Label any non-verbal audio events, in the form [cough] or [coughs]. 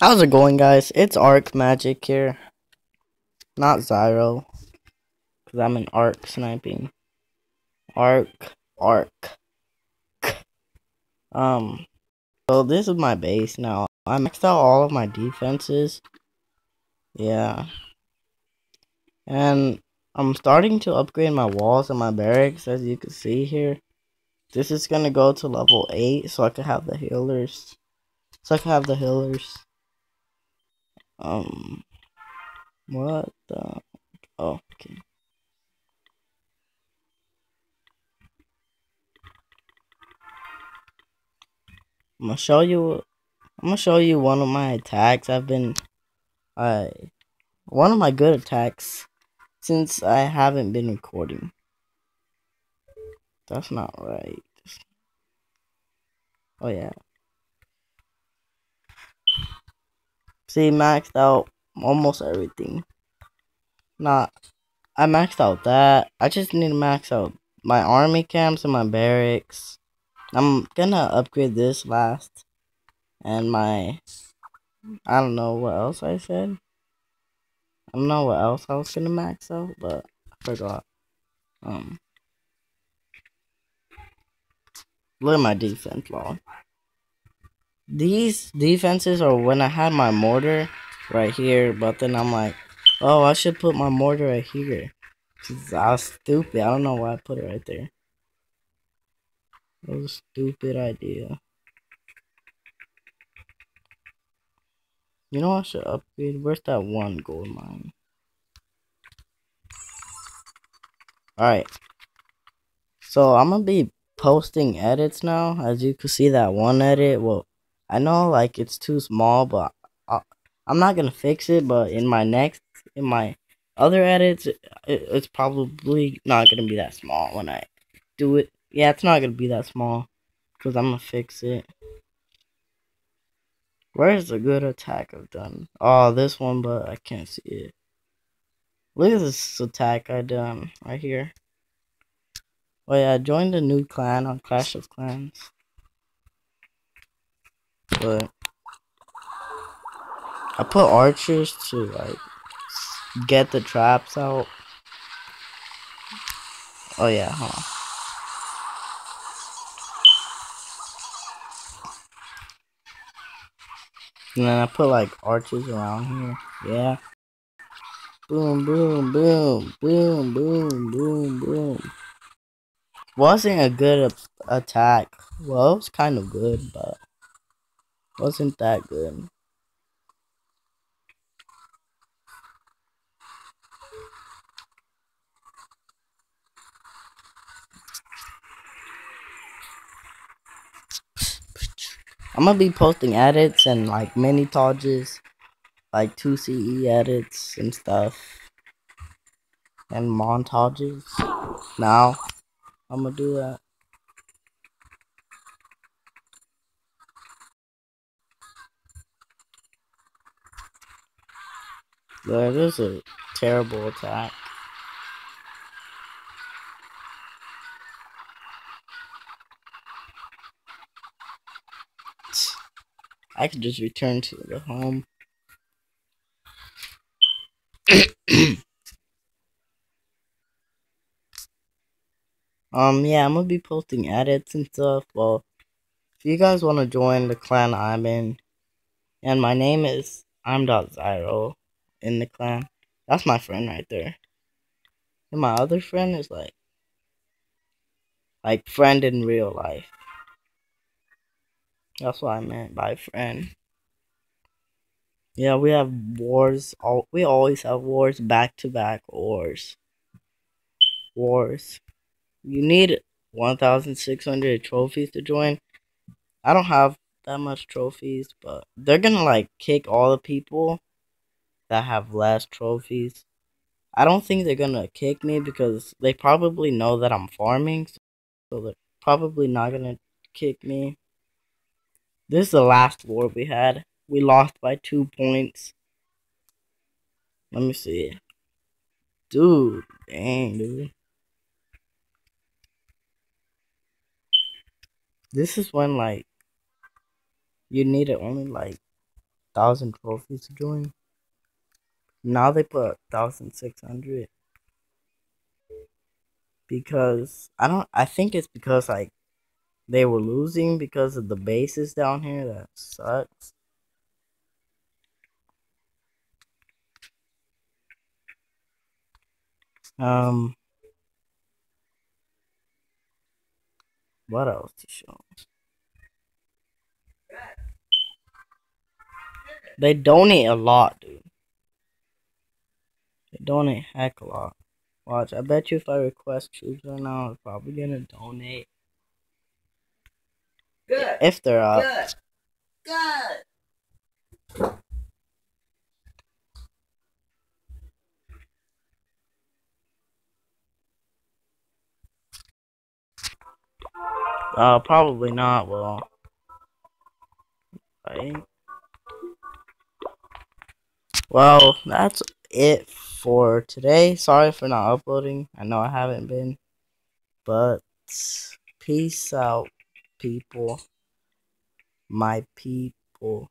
How's it going, guys? It's Arc Magic here. Not Zyro. Because I'm an Arc sniping. Arc. Arc. Um. So this is my base now. I maxed out all of my defenses. Yeah. And I'm starting to upgrade my walls and my barracks, as you can see here. This is gonna go to level 8, so I can have the healers. So I can have the healers. Um, what the? Oh, okay. I'm gonna show you. I'm gonna show you one of my attacks. I've been, I, one of my good attacks since I haven't been recording. That's not right. Oh yeah. See, maxed out almost everything. Not, I maxed out that. I just need to max out my army camps and my barracks. I'm gonna upgrade this last. And my, I don't know what else I said. I don't know what else I was gonna max out, but I forgot. Um, look at my defense log these defenses are when I had my mortar right here, but then I'm like, oh, I should put my mortar right here. I was stupid. I don't know why I put it right there. That was a stupid idea. You know I should upgrade? Where's that one gold mine? Alright. So I'm gonna be posting edits now. As you can see that one edit. Well, I know like it's too small, but I, am not gonna fix it. But in my next, in my other edits, it, it's probably not gonna be that small when I do it. Yeah, it's not gonna be that small because I'm gonna fix it. Where's the good attack I've done? Oh, this one, but I can't see it. Look at this attack I done right here. Oh yeah, I joined a new clan on Clash of Clans. But I put archers to like get the traps out. Oh yeah, huh. And then I put like archers around here. Yeah. Boom, boom, boom, boom, boom, boom, boom. Wasn't a good attack. Well, it was kind of good, but wasn't that good. I'm gonna be posting edits and like mini todges, like 2CE edits and stuff, and montages. Now, I'm gonna do that. That is a terrible attack. I could just return to the home. [coughs] um, yeah, I'm gonna be posting edits and stuff. Well, if you guys want to join the clan I'm in, and my name is I'm dot Zyro in the clan. That's my friend right there. And my other friend is like, like friend in real life. That's what I meant by friend. Yeah, we have wars. All we always have wars, back to back wars. Wars. You need 1,600 trophies to join. I don't have that much trophies, but they're gonna like kick all the people that have less trophies. I don't think they're gonna kick me because they probably know that I'm farming, so they're probably not gonna kick me. This is the last war we had. We lost by two points. Let me see. Dude, dang, dude. This is when, like, you need it only, like, thousand trophies to join. Now they put thousand six hundred because I don't. I think it's because like they were losing because of the bases down here. That sucks. Um, what else to show? They donate a lot, dude. Donate heck a lot. Watch, I bet you if I request troops right now, I'm probably gonna donate. Good. If they're up. Good. Good. Uh, probably not. Well, right. Well, that's it for today. Sorry for not uploading. I know I haven't been, but peace out, people. My people.